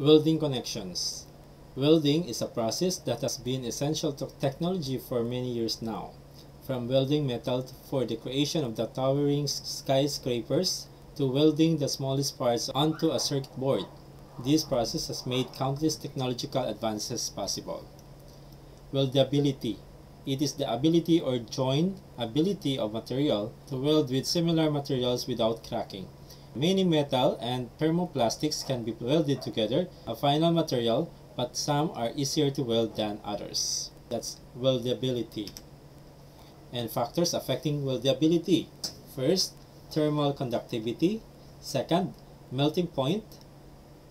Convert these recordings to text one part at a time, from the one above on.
Welding connections. Welding is a process that has been essential to technology for many years now. From welding metal for the creation of the towering skyscrapers to welding the smallest parts onto a circuit board, this process has made countless technological advances possible. Weldability. It is the ability or joint ability of material to weld with similar materials without cracking. Many metal and thermoplastics can be welded together, a final material, but some are easier to weld than others. That's weldability. And factors affecting weldability. First, thermal conductivity. Second, melting point.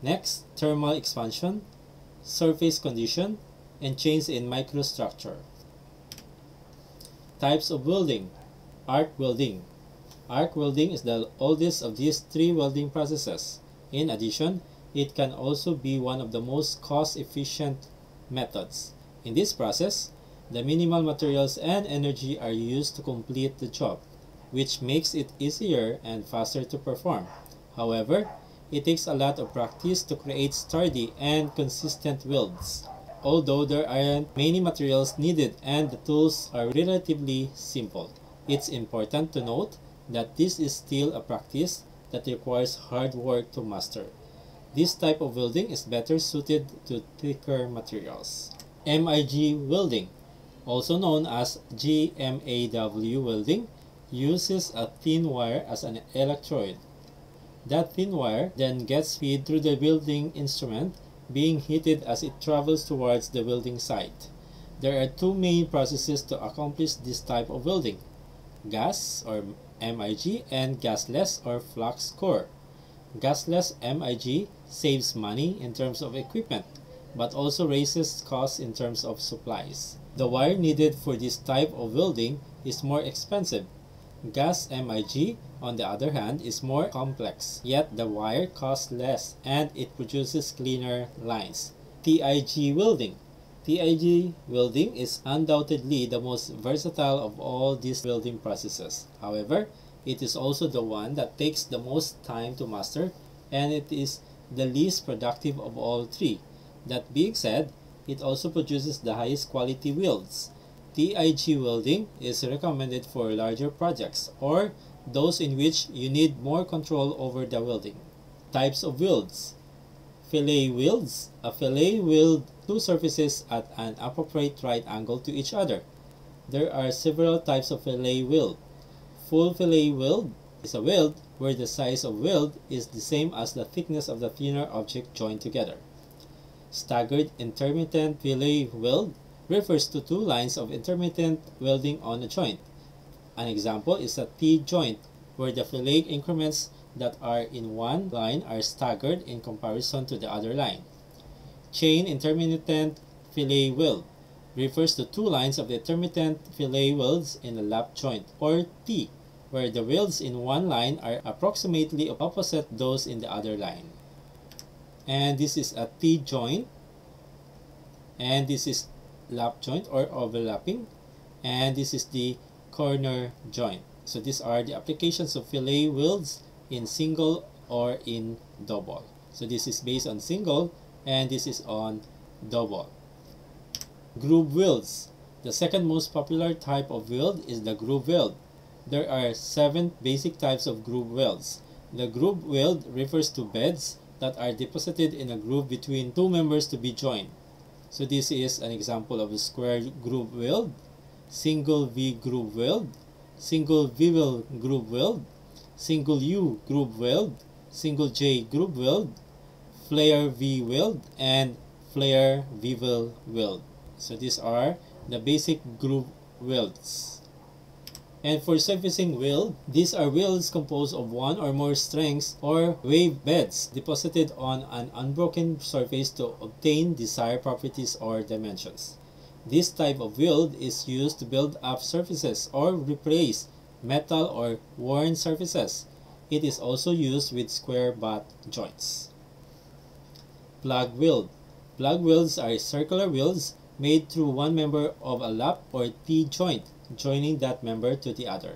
Next, thermal expansion, surface condition, and change in microstructure. Types of welding. Arc welding. Arc welding is the oldest of these three welding processes. In addition, it can also be one of the most cost-efficient methods. In this process, the minimal materials and energy are used to complete the job, which makes it easier and faster to perform. However, it takes a lot of practice to create sturdy and consistent welds. Although there aren't many materials needed and the tools are relatively simple, it's important to note that this is still a practice that requires hard work to master. This type of welding is better suited to thicker materials. MIG welding, also known as GMAW welding, uses a thin wire as an electrode. That thin wire then gets fed through the welding instrument, being heated as it travels towards the welding site. There are two main processes to accomplish this type of welding. Gas or MIG and gasless or flux core. Gasless MIG saves money in terms of equipment, but also raises costs in terms of supplies. The wire needed for this type of welding is more expensive. Gas MIG, on the other hand, is more complex, yet the wire costs less and it produces cleaner lines. TIG welding. TIG welding is undoubtedly the most versatile of all these welding processes. However, it is also the one that takes the most time to master and it is the least productive of all three. That being said, it also produces the highest quality welds. TIG welding is recommended for larger projects or those in which you need more control over the welding. Types of welds. Fillet welds. A fillet weld two surfaces at an appropriate right angle to each other. There are several types of fillet weld. Full fillet weld is a weld where the size of weld is the same as the thickness of the thinner object joined together. Staggered intermittent fillet weld refers to two lines of intermittent welding on a joint. An example is a T-joint where the fillet increments that are in one line are staggered in comparison to the other line. Chain intermittent fillet weld refers to two lines of the intermittent fillet welds in a lap joint, or T, where the welds in one line are approximately opposite those in the other line. And this is a T joint, and this is lap joint or overlapping, and this is the corner joint. So these are the applications of fillet welds in single or in double. So this is based on single and this is on double. Groove welds. The second most popular type of weld is the groove weld. There are seven basic types of groove welds. The groove weld refers to beads that are deposited in a groove between two members to be joined. So this is an example of a square groove weld, single V groove weld, single V weld groove weld, single U groove weld, single J groove weld, flare V weld, and flare bevel weld. So these are the basic groove welds. And for surfacing weld, these are welds composed of one or more strings or weave beads deposited on an unbroken surface to obtain desired properties or dimensions. This type of weld is used to build up surfaces or replace metal or worn surfaces. It is also used with square butt joints. Plug weld. Plug welds are circular welds made through one member of a lap or T-joint, joining that member to the other.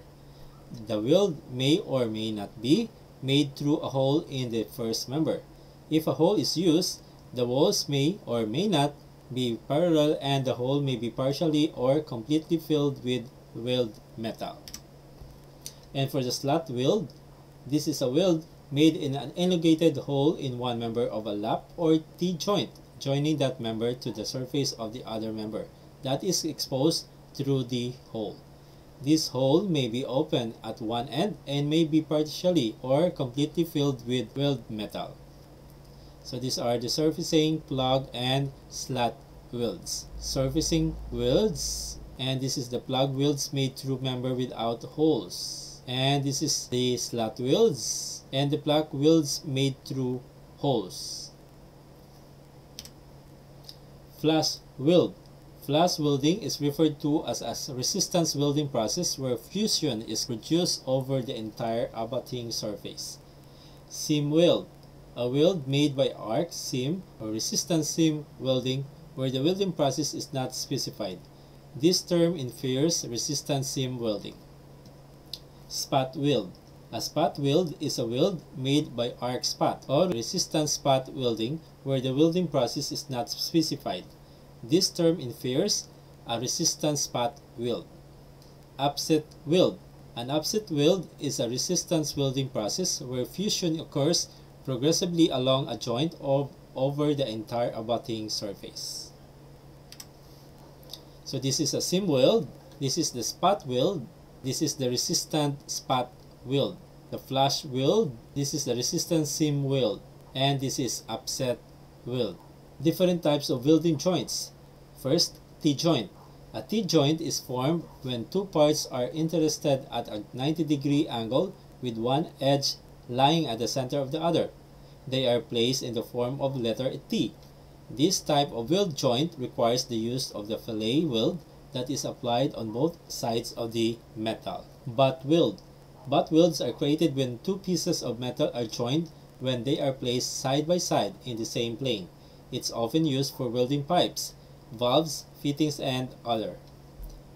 The weld may or may not be made through a hole in the first member. If a hole is used, The walls may or may not be parallel and the hole may be partially or completely filled with weld metal. And for the slot weld, this is a weld made in an elongated hole in one member of a lap or T-joint, joining that member to the surface of the other member that is exposed through the hole. This hole may be open at one end and may be partially or completely filled with weld metal. So these are the surfacing, plug, and slot welds. Surfacing welds, and this is the plug welds made through member without holes. And this is the slot welds, and the plug welds made through holes. Flash weld. Flash welding is referred to as a resistance welding process where fusion is produced over the entire abutting surface. Seam weld a weld made by arc, seam, or resistance seam welding where the welding process is not specified. This term infers resistance seam welding. Spot weld. A spot weld is a weld made by arc spot or resistance spot welding where the welding process is not specified. This term infers a resistance spot weld. Upset weld. An upset weld is a resistance welding process where fusion occurs progressively along a joint of over the entire abutting surface. So this is a seam weld, this is the spot weld, this is the resistant spot weld. The flash weld, this is the resistant seam weld, and this is upset weld. Different types of welding joints. First, T-joint. A T-joint is formed when two parts are interested at a 90 degree angle with one edge lying at the center of the other. They are placed in the form of letter T. This type of weld joint requires the use of the fillet weld that is applied on both sides of the metal. Butt weld. Butt welds are created when two pieces of metal are joined when they are placed side by side in the same plane. It's often used for welding pipes, valves, fittings, and other.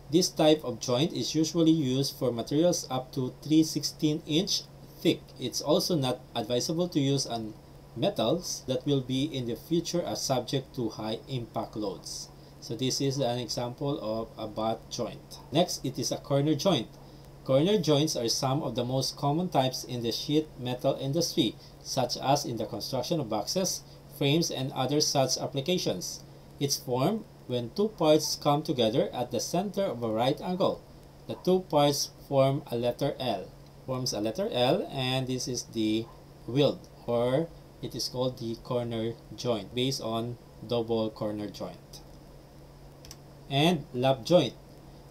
This type of joint is usually used for materials up to 316 inch thick. It's also not advisable to use on metals that will be in the future are subject to high impact loads. So this is an example of a butt joint. Next, it is a corner joint. Corner joints are some of the most common types in the sheet metal industry, such as in the construction of boxes, frames, and other such applications. It's formed when two parts come together at the center of a right angle. The two parts form a letter L forms a letter L and this is the weld or it is called the corner joint based on double corner joint. And lap joint.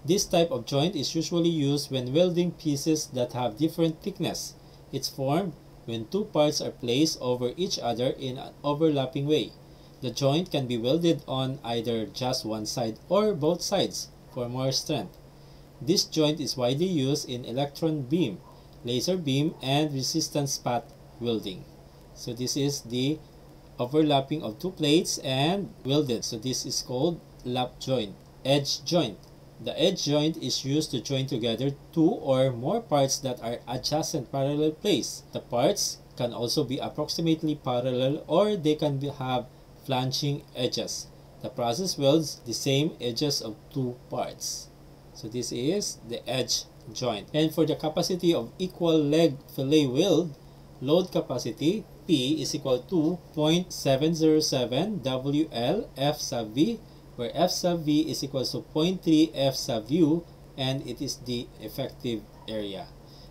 This type of joint is usually used when welding pieces that have different thickness. It's formed when two parts are placed over each other in an overlapping way. The joint can be welded on either just one side or both sides for more strength. This joint is widely used in electron beam laser beam and resistance spot welding. So this is the overlapping of two plates and welded. So this is called lap joint. Edge joint. The edge joint is used to join together two or more parts that are adjacent parallel plates. The parts can also be approximately parallel or they can have flanging edges. The process welds the same edges of two parts. So this is the edge joint. And for the capacity of equal leg fillet weld, load capacity P is equal to 0.707 WL F sub V, where F sub V is equal to 0.3 F sub U, and it is the effective area.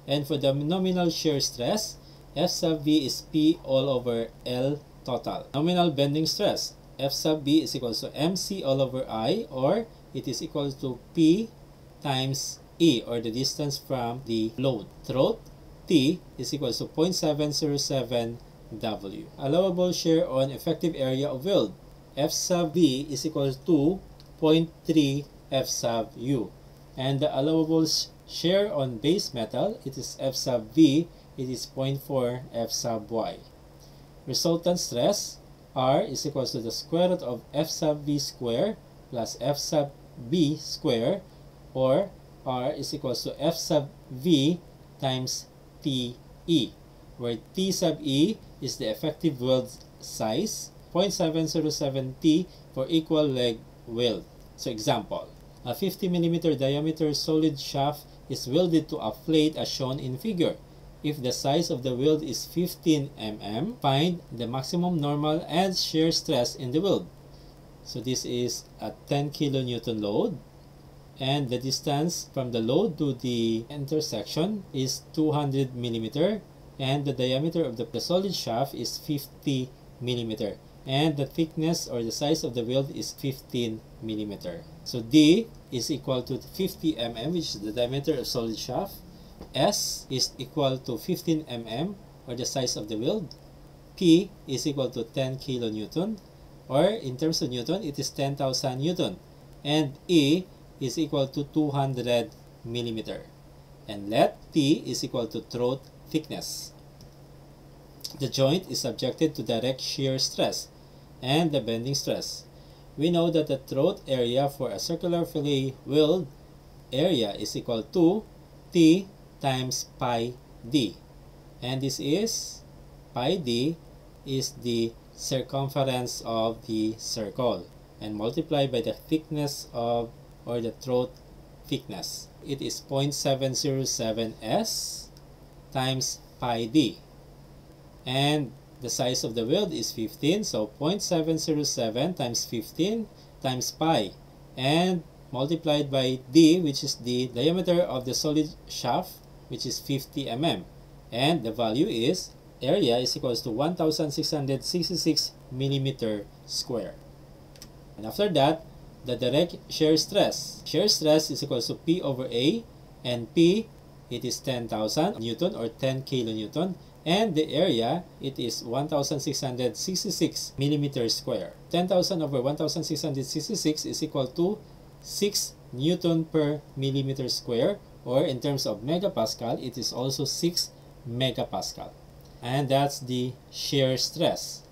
And for the nominal shear stress, F sub V is P all over L total. Nominal bending stress, F sub B is equal to MC all over I, or it is equal to P times E or the distance from the load. Throat T is equal to 0.707 W. Allowable shear on effective area of weld. F sub V is equal to 0.3 F sub U. And the allowable shear on base metal, it is F sub V, it is 0.4 F sub Y. Resultant stress, R is equal to the square root of F sub V square plus F sub B square or R is equals to F sub V times TE, where T sub E is the effective weld size, 0.707 T for equal leg weld. So example, a 50 mm diameter solid shaft is welded to a plate as shown in figure. If the size of the weld is 15 mm, find the maximum normal and shear stress in the weld. So this is a 10 kilonewton load and the distance from the load to the intersection is 200 millimeter and the diameter of the solid shaft is 50 millimeter and the thickness or the size of the weld is 15 millimeter. So D is equal to 50 mm which is the diameter of solid shaft. S is equal to 15 mm or the size of the weld. P is equal to 10 kilonewton or in terms of newton it is 10,000 newton and E is equal to 200 millimeter and let T is equal to throat thickness. The joint is subjected to direct shear stress and the bending stress. We know that the throat area for a circular fillet weld area is equal to T times pi d and this is pi d is the circumference of the circle and multiplied by the thickness of or the throat thickness. It is 0.707 s times pi d and the size of the weld is 15 so 0.707 times 15 times pi and multiplied by d which is the diameter of the solid shaft which is 50 mm and the value is area is equals to 1666 millimeter square. And after that the direct shear stress. Shear stress is equals to p over a and p it is 10,000 newton or 10 kilonewton and the area it is 1666 millimeter square. 10,000 over 1666 is equal to 6 newton per millimeter square or in terms of megapascal it is also 6 megapascal. And that's the shear stress.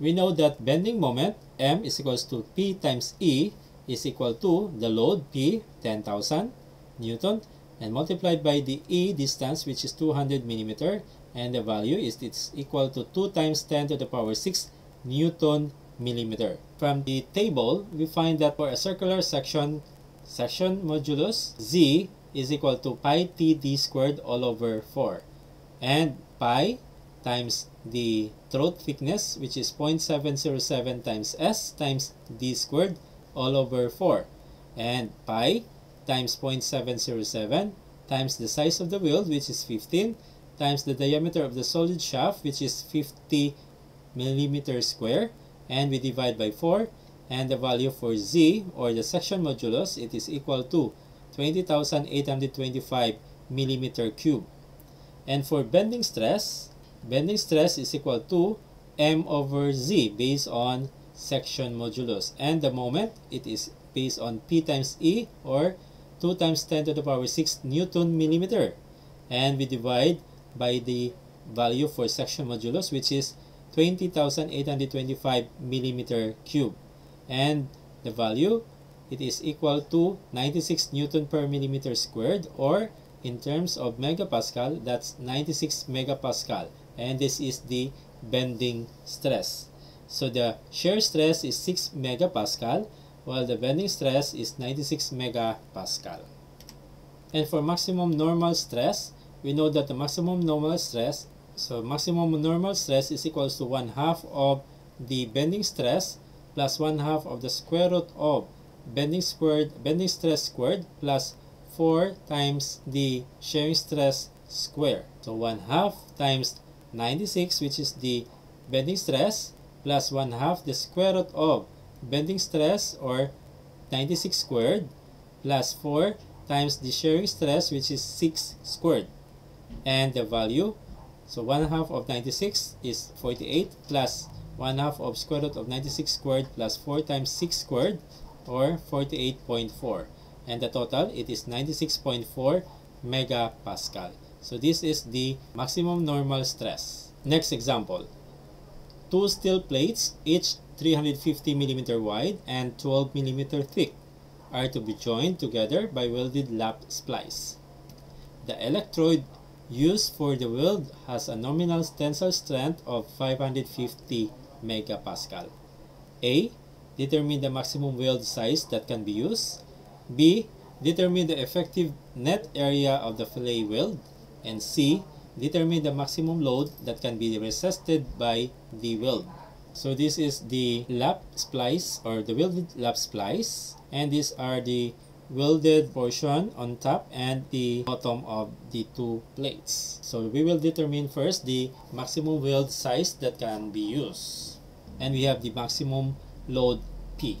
We know that bending moment m is equals to p times e is equal to the load p 10,000 newton and multiplied by the e distance which is 200 millimeter and the value is it's equal to 2 times 10 to the power 6 newton millimeter. From the table, we find that for a circular section, section modulus z is equal to pi t d squared all over 4 and pi times the throat thickness which is 0.707 times s times d squared all over 4 and pi times 0.707 times the size of the wheel, which is 15 times the diameter of the solid shaft which is 50 millimeter square and we divide by 4 and the value for z or the section modulus it is equal to 20,825 millimeter cube. And for bending stress bending stress is equal to m over z based on section modulus. And the moment it is based on p times e or 2 times 10 to the power 6 newton millimeter. And we divide by the value for section modulus which is 20,825 millimeter cube. And the value it is equal to 96 newton per millimeter squared or in terms of megapascal that's 96 megapascal. And this is the bending stress. So the shear stress is 6 megapascal while the bending stress is 96 megapascal. And for maximum normal stress we know that the maximum normal stress, so maximum normal stress is equals to 1 half of the bending stress plus 1 half of the square root of bending squared, bending stress squared plus 4 times the shearing stress square. So 1 half times 96 which is the bending stress plus 1 half the square root of bending stress or 96 squared plus 4 times the shearing stress which is 6 squared and the value. So 1 half of 96 is 48 plus 1 half of square root of 96 squared plus 4 times 6 squared or 48.4 and the total it is 96.4 megapascal. So this is the maximum normal stress. Next example. Two steel plates each 350 millimeter wide and 12 millimeter thick are to be joined together by welded lap splice. The electrode used for the weld has a nominal tensile strength of 550 megapascal. A. Determine the maximum weld size that can be used. B. Determine the effective net area of the fillet weld. And C. Determine the maximum load that can be resisted by the weld. So this is the lap splice or the welded lap splice and these are the welded portion on top and the bottom of the two plates. So we will determine first the maximum weld size that can be used. And we have the maximum load P.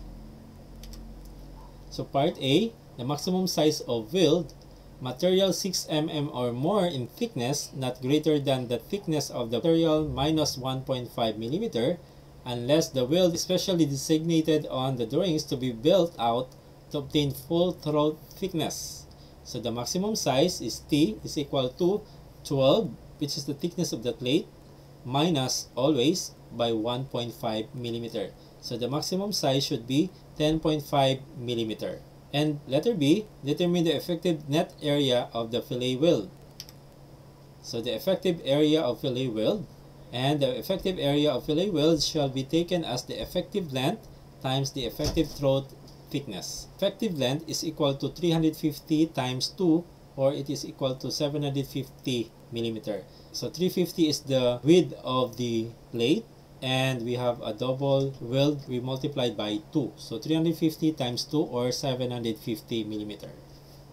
So part A, the maximum size of weld, material 6 mm or more in thickness, not greater than the thickness of the material minus 1.5 millimeter, unless the weld is specially designated on the drawings to be built out to obtain full throat thickness. So the maximum size is T is equal to 12, which is the thickness of the plate, minus always by 1.5 millimeter. So the maximum size should be 10.5 millimeter. And letter B, determine the effective net area of the fillet weld. So the effective area of fillet weld and the effective area of fillet weld shall be taken as the effective length times the effective throat thickness. Effective length is equal to 350 times 2 or it is equal to 750 millimeter. So 350 is the width of the plate and we have a double weld we multiplied by 2. So 350 times 2 or 750 millimeter.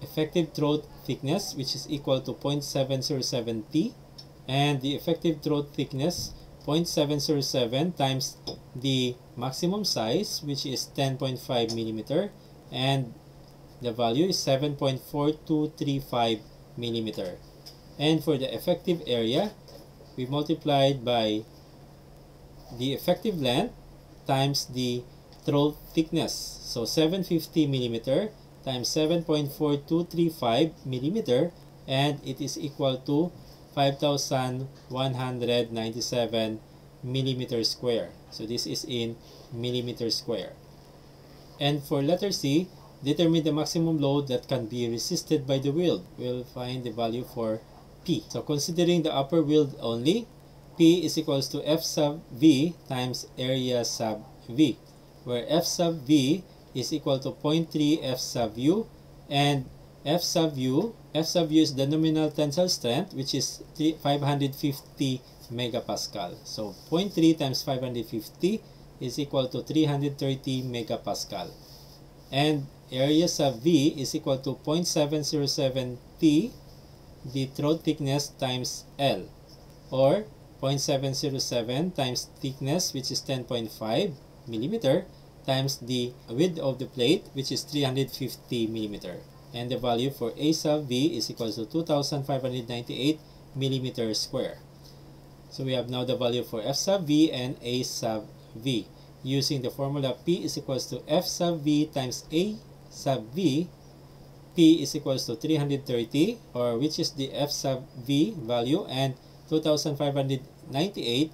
Effective throat thickness which is equal to 0.707 T and the effective throat thickness 0.707 times the maximum size which is 10.5 millimeter and the value is 7.4235 millimeter. And for the effective area we multiplied by the effective length times the throat thickness. So 750 millimeter times 7.4235 millimeter and it is equal to 5,197 millimeter square. So this is in millimeter square. And for letter C, determine the maximum load that can be resisted by the weld. We'll find the value for P. So considering the upper weld only, P is equals to F sub V times area sub V, where F sub V is equal to 0.3 F sub U and F sub U F sub U is the nominal tensile strength which is 550 megapascal. So 0.3 times 550 is equal to 330 megapascal. And area sub V is equal to 0.707 T, the throat thickness times L, or 0.707 times thickness which is 10.5 millimeter times the width of the plate which is 350 millimeter and the value for A sub V is equal to 2598 millimeter square. So we have now the value for F sub V and A sub V. Using the formula P is equals to F sub V times A sub V, P is equals to 330 or which is the F sub V value and 2598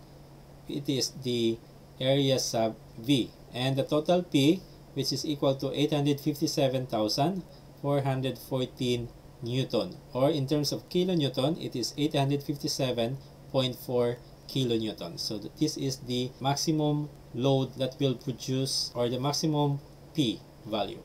it is the area sub V and the total P which is equal to 857,000 414 Newton or in terms of kilonewton it is 857.4 kilonewton. So this is the maximum load that will produce or the maximum P value